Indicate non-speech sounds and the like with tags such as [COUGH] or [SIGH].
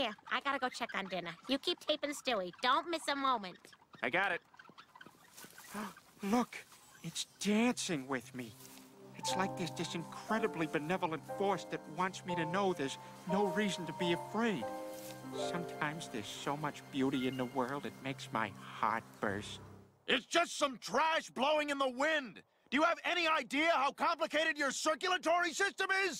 Here, I gotta go check on dinner. You keep taping Stewie. Don't miss a moment. I got it. [GASPS] Look, it's dancing with me. It's like there's this incredibly benevolent force that wants me to know there's no reason to be afraid. Sometimes there's so much beauty in the world it makes my heart burst. It's just some trash blowing in the wind. Do you have any idea how complicated your circulatory system is?